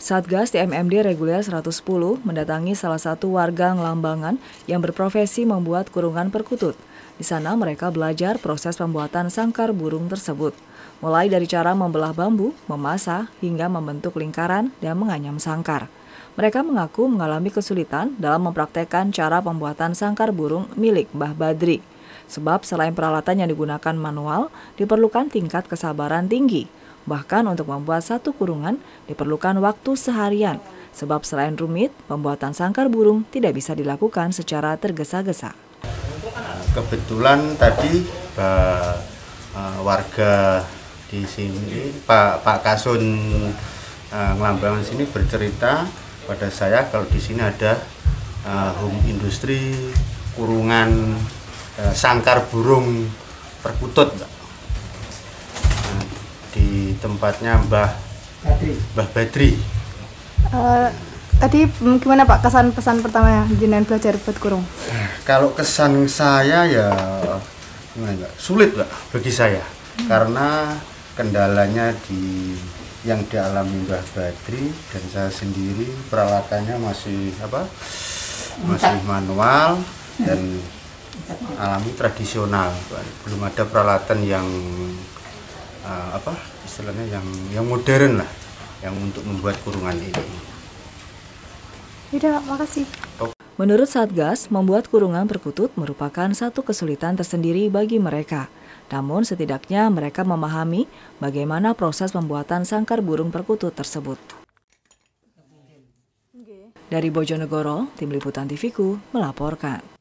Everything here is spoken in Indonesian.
Satgas TMMD reguler 110 mendatangi salah satu warga Ngelambangan yang berprofesi membuat kurungan perkutut. Di sana mereka belajar proses pembuatan sangkar burung tersebut. Mulai dari cara membelah bambu, memasak, hingga membentuk lingkaran dan menganyam sangkar. Mereka mengaku mengalami kesulitan dalam mempraktekkan cara pembuatan sangkar burung milik Mbah Badri. Sebab selain peralatan yang digunakan manual, diperlukan tingkat kesabaran tinggi Bahkan untuk membuat satu kurungan diperlukan waktu seharian, sebab selain rumit, pembuatan sangkar burung tidak bisa dilakukan secara tergesa-gesa. Kebetulan tadi Pak uh, warga di sini, Pak Pak Kasun uh, Ngelambangan sini bercerita pada saya kalau di sini ada uh, home industri kurungan sangkar burung perkutut, di tempatnya Mbah Badri. Mbah Badri. Uh, tadi gimana Pak kesan pesan pertama jenengan belajar buat kurung? Kalau kesan saya ya gimana sulit lah bagi saya hmm. karena kendalanya di yang dialami Mbah Badri dan saya sendiri peralatannya masih apa masih manual dan alami tradisional belum ada peralatan yang uh, apa istilahnya yang yang modern lah yang untuk membuat kurungan ini. Tidak, makasih. Menurut Satgas, membuat kurungan perkutut merupakan satu kesulitan tersendiri bagi mereka. Namun setidaknya mereka memahami bagaimana proses pembuatan sangkar burung perkutut tersebut. Dari Bojonegoro, Tim Liputan TVku melaporkan.